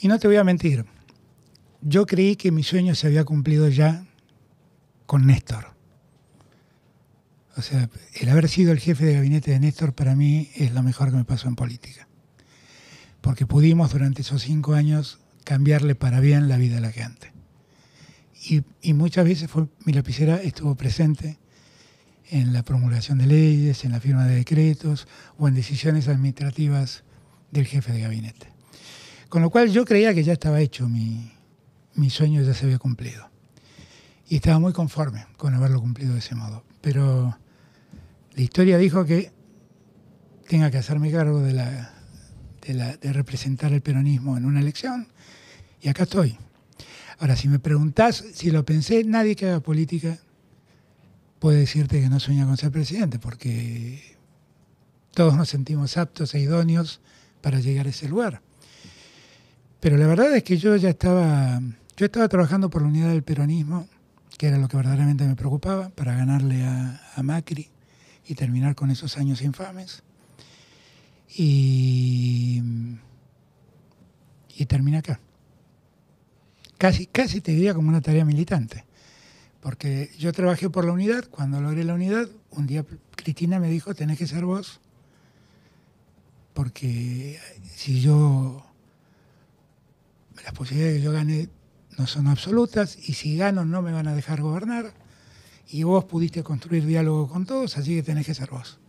Y no te voy a mentir, yo creí que mi sueño se había cumplido ya con Néstor. O sea, el haber sido el jefe de gabinete de Néstor para mí es lo mejor que me pasó en política. Porque pudimos durante esos cinco años cambiarle para bien la vida a la gente. Y, y muchas veces fue, mi lapicera estuvo presente en la promulgación de leyes, en la firma de decretos o en decisiones administrativas del jefe de gabinete. Con lo cual yo creía que ya estaba hecho, mi, sueño ya se había cumplido. Y estaba muy conforme con haberlo cumplido de ese modo. Pero la historia dijo que tenga que hacerme cargo de representar el peronismo en una elección. Y acá estoy. Ahora, si me preguntás si lo pensé, nadie que haga política puede decirte que no sueña con ser presidente, porque todos nos sentimos aptos e idóneos para llegar a ese lugar. Pero la verdad es que yo ya estaba, yo estaba trabajando por la unidad del peronismo, que era lo que verdaderamente me preocupaba, para ganarle a, Macri y terminar con esos años infames. Y, y terminé acá. Casi, casi te diría como una tarea militante. Porque yo trabajé por la unidad, cuando logré la unidad, un día Cristina me dijo, tenés que ser vos, porque si yo, las posibilidades de que yo gane no son absolutas, y si gano no me van a dejar gobernar, y vos pudiste construir diálogo con todos, así que tenés que ser vos.